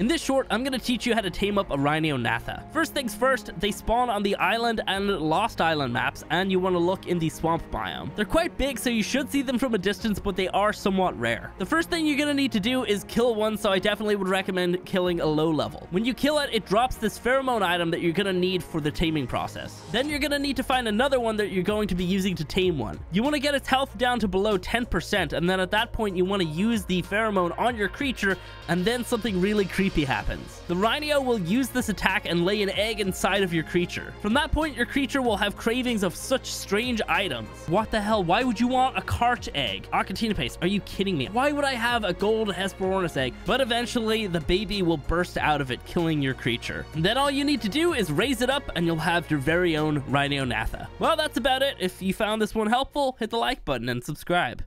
In this short, I'm going to teach you how to tame up a Rhyniognatha. First things first, they spawn on the island and Lost Island maps, and you want to look in the swamp biome. They're quite big, so you should see them from a distance, but they are somewhat rare. The first thing you're going to need to do is kill one, so I definitely would recommend killing a low level. When you kill it, it drops this pheromone item that you're going to need for the taming process. Then you're going to need to find another one that you're going to be using to tame one. You want to get its health down to below 10%, and then at that point, you want to use the pheromone on your creature, and then something really creepy happens. The Rhynio will use this attack and lay an egg inside of your creature. From that point, your creature will have cravings of such strange items. What the hell? Why would you want a cart egg? Achatina paste, are you kidding me? Why would I have a gold Hesperornis egg? But eventually, the baby will burst out of it, killing your creature. And then all you need to do is raise it up, and you'll have your very own Rhyniognatha. Well, that's about it. If you found this one helpful, hit the like button and subscribe.